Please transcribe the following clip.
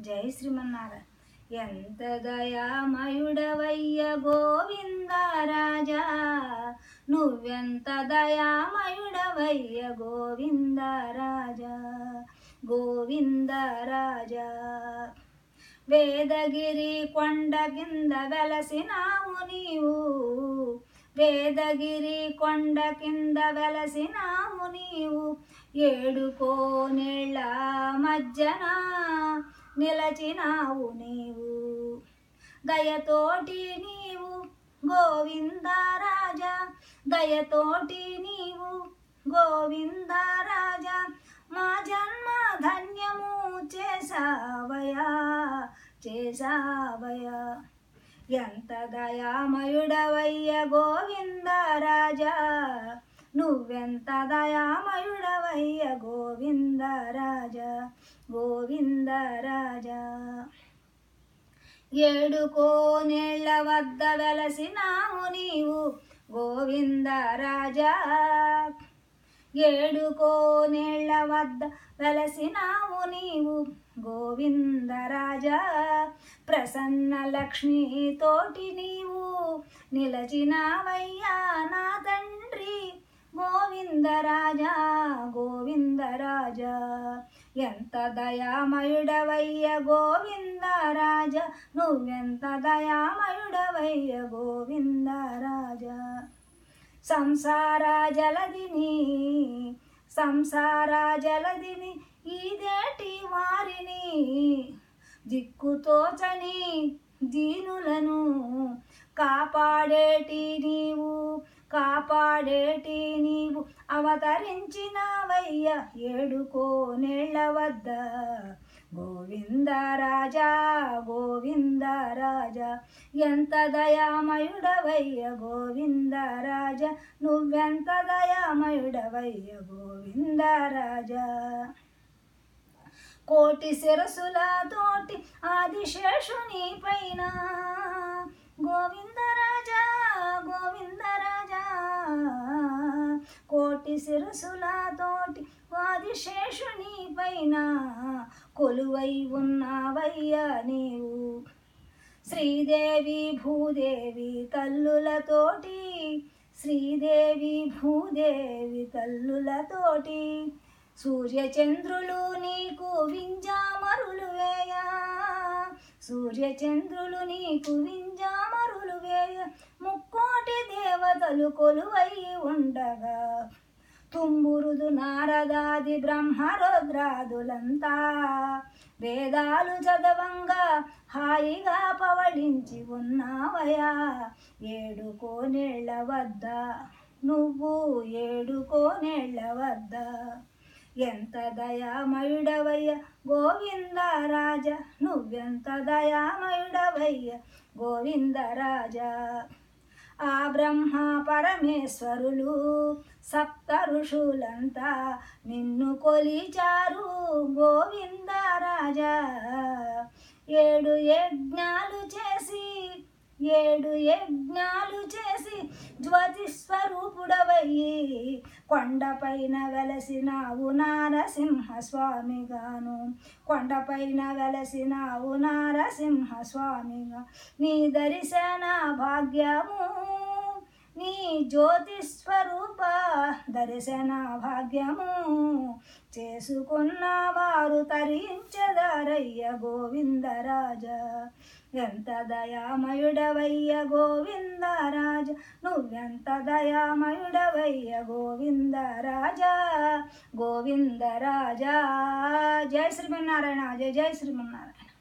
జై శ్రీమన్నారాయణ. ఎంత దయామయుడవయ్య గోవింద రాజా. నువ్వెంత దయామయుడవయ్య గోవింద రాజా. గోవింద రాజా. వేదగిరి కొండ కింద వెలసినావు నీవు. వేదగిరి కొండ కింద వెలసినావు నీవు. ఏడుకోనేళ్ళ మధ్యన నిలచినావు నీవు. దయతోటి నీవు గోవిందరాజా దయతోటి నీవు గోవిందరాజా మా జన్మ ధన్యము చేసావయా చేసావయా ఎంత దయామయుడవయ్య గోవిందరాజా నువ్వెంత దయామయుడవయ్య గోవింద రాజా. ఏడు కోనేళ్ళ వద్ద వెలసినావు నీవు గోవింద రాజా. ఏడు కోనేళ్ళ వద్ద వెలసినావు నీవు గోవిందరాజా ప్రసన్న లక్ష్మి తోటి నీవు నిలచినావయ్యా నా తండ్రి. గోవిందరాజా గోవిందరాజా ఎంత దయామయుడవయ్య గోవిందరాజ? నువ్వెంత దయామయుడవయ్య గోవిందరాజ? సంసార జలదిని సంసార జలదిని ఇదేటి వారిని? దిక్కుతోచని దీనులను కాపాడేటి నీవు? కాపాడేటి నీవు? అవతరించినవయ్య ఏడుకో గోవింద వద్ద. గోవింద రాజా ఎంత దయామయుడవయ్య గోవిందరాజా నువ్వెంత దయామయుడవయ్య గోవిందరాజా కోటి శిరసులతోటి ఆదిశేషుని పైన సిరసులతోటి వాది శేషుని పైన కొలువై ఉన్నావయ్యా నీవు. శ్రీదేవి భూదేవి తల్లులతోటి శ్రీదేవి భూదేవి తల్లులతోటి సూర్యచంద్రులు నీకు వింజామరులు వేయా. సూర్యచంద్రులు నీకు వింజామరులు వేయ. ముక్కోటి దేవతలు కొలువై ఉండగా తుంబురుదు నారదాది బ్రహ్మరుద్రాదులంతా వేదాలు చదవంగా హాయిగా పవళించి ఉన్నావయా ఏడు కోనేళ్ళ వద్ద నువ్వు ఏడు కోనేళ్ళ వద్ద. ఎంత దయామయుడవయ్య గోవిందరాజ నువ్వెంత దయామయుడవయ్య గోవిందరాజా. ఆ బ్రహ్మ పరమేశ్వరులు సప్త ఋషులంతా నిన్ను కొలిచారు గోవిందరాజా ఏడు యజ్ఞాలు చేసి ఏడు యజ్ఞాలు చేసి జ్యోతిస్వరూపుడవయ్యి. కొండపైన వెలసినావు నారసింహ స్వామిగాను కొండపైన వెలసినావు నారసింహ స్వామిగా నీ దర్శన భాగ్యము నీ జ్యోతి స్వరూప దర్శన భాగ్యము చేసుకున్న వారు తరించదారయ్య గోవిందరాజ. ఎంత దయామయుడవయ్య గోవిందరాజ? నువ్వెంత దయామయుడవయ్య గోవిందరాజ? గోవిందరాజ. జయ శ్రీమన్నారాయణ జయ జయ శ్రీమన్నారాయణ.